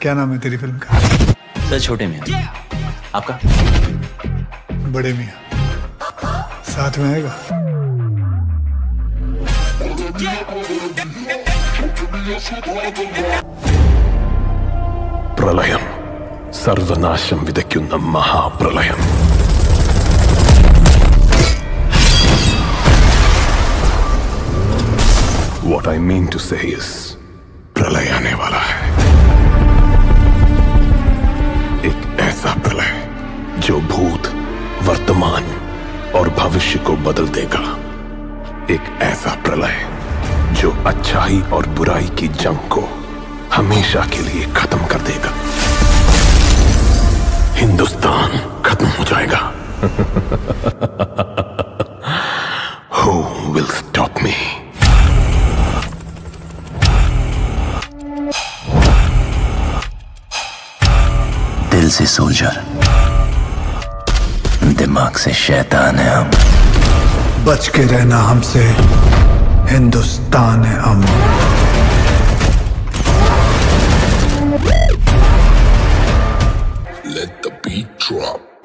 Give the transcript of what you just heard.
क्या नाम है तेरी फिल्म का सर छोटे मियाँ आपका बड़े मियाँ साथ में आएगा പ്രളയം സർവനാശം വിതയ്ക്കുന്ന മഹാപ്രളയം What I mean to say is प्रलय आने वाला वर्तमान और भविष्य को बदल देगा। एक ऐसा प्रलय जो अच्छाई और बुराई की जंग को हमेशा के लिए खत्म कर देगा। हिंदुस्तान खत्म हो जाएगा। Who will stop me? दिल से सोल्जर। दिमाग से शैतान है हम बच के रहना हमसे हिंदुस्तान है हम Let the beat drop.